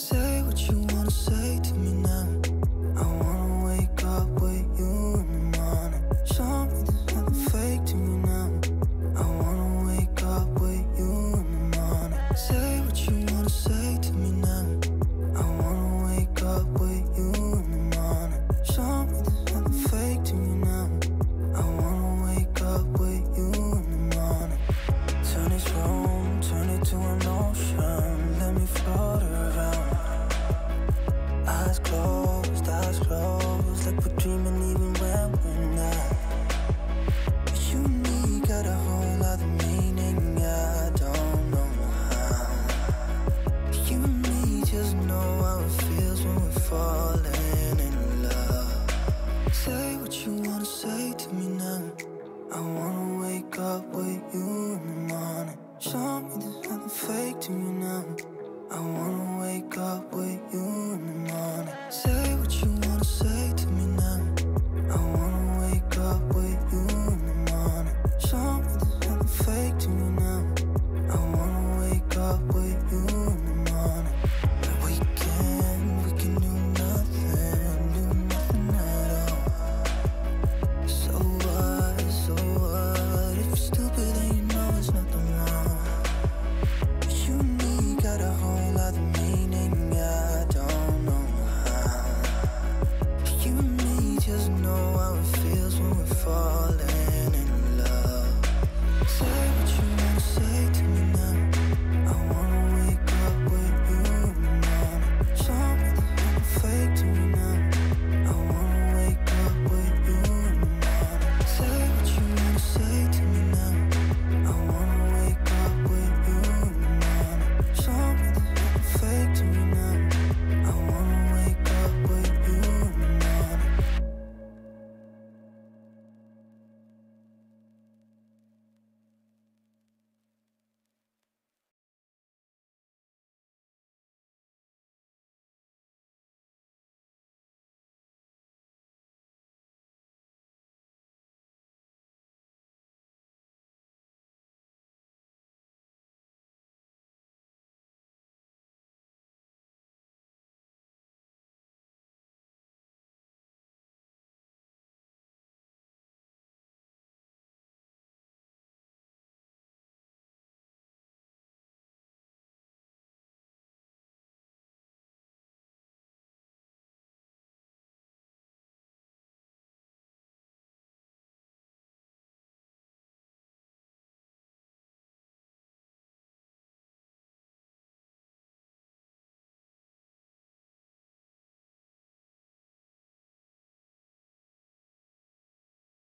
Say what you wanna say to me now. I wanna wake up with you in the morning. Show me there's nothing fake to me now. I wanna wake up with you in the morning. Say what you wanna say to me now. I wanna wake up with you in the morning. Show me there's nothing fake to me now. I wanna wake up with you in the morning. Turn this room, turn it to an ocean. Let me around. Eyes closed, eyes closed, like we're dreaming even when we're not. You and me got a whole lot of meaning, I don't know how. You and me just know how it feels when we're falling in love. Say what you wanna say to me now. I wanna wake up with you in the morning. Show me there's nothing fake to me now. I wanna